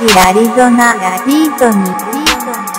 アリゾナラビートに。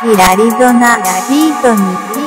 アリゾナラビートに。